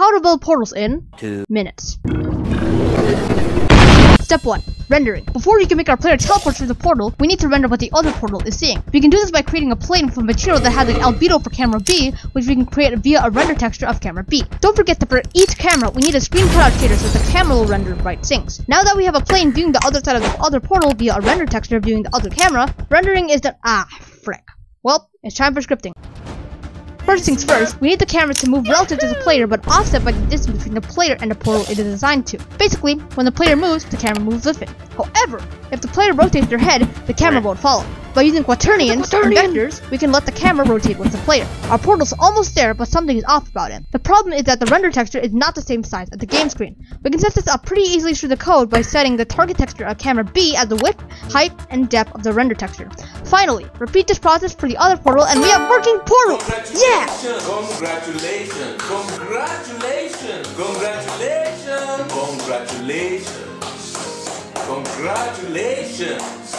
How to build portals in two, minutes. Step 1. Rendering. Before we can make our player teleport through the portal, we need to render what the other portal is seeing. We can do this by creating a plane from material that has an albedo for camera B, which we can create via a render texture of camera B. Don't forget that for each camera, we need a screen cutout shader so the camera will render right things. Now that we have a plane viewing the other side of the other portal via a render texture viewing the other camera, rendering is done- ah, frick. Well, it's time for scripting. First things first, we need the camera to move relative to the player but offset by the distance between the player and the portal it is assigned to. Basically, when the player moves, the camera moves with it. However, if the player rotates their head, the camera won't follow. By using quaternions and vectors, we can let the camera rotate with the player. Our portal's almost there, but something is off about it. The problem is that the render texture is not the same size as the game screen. We can set this up pretty easily through the code by setting the target texture of camera B as the width, height, and depth of the render texture. Finally, repeat this process for the other portal and we have working portal! Yeah! Congratulations! Congratulations! Congratulations! Congratulations! Congratulations!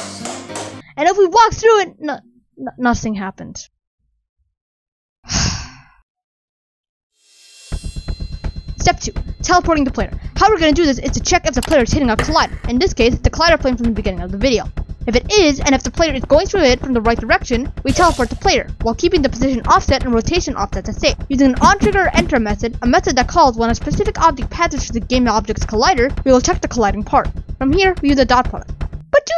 And if we walk through it, no, n- nothing happened. Step 2. Teleporting the player. How we're going to do this is to check if the player is hitting a collider. In this case, the collider plane from the beginning of the video. If it is, and if the player is going through it from the right direction, we teleport the player, while keeping the position offset and rotation offset the same. Using an on-trigger enter method, a method that calls when a specific object passes through the game object's collider, we will check the colliding part. From here, we use a dot product.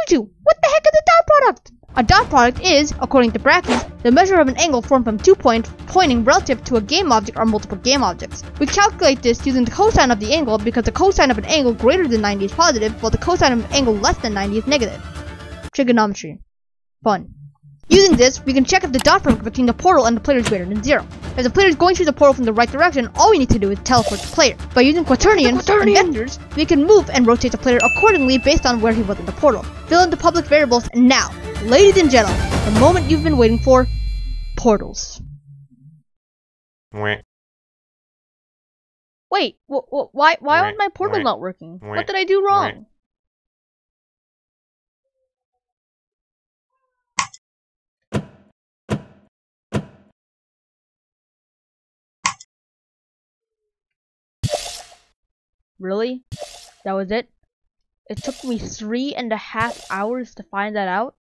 Juju, what the heck is a dot product? A dot product is, according to Brackeys, the measure of an angle formed from two points pointing relative to a game object or multiple game objects. We calculate this using the cosine of the angle because the cosine of an angle greater than 90 is positive, while the cosine of an angle less than 90 is negative. Trigonometry. Fun. Using this, we can check if the dot product between the portal and the player is greater than zero. If the player is going through the portal from the right direction, all we need to do is teleport the player. By using quaternions and vectors, we can move and rotate the player accordingly based on where he was in the portal. Fill in the public variables and now, ladies and gentlemen, the moment you've been waiting for, portals. Wait. Wait, wh- wh- why why was my portal not working? What did I do wrong? Really? That was it? It took me three and a half hours to find that out?